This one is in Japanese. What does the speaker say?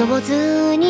上手に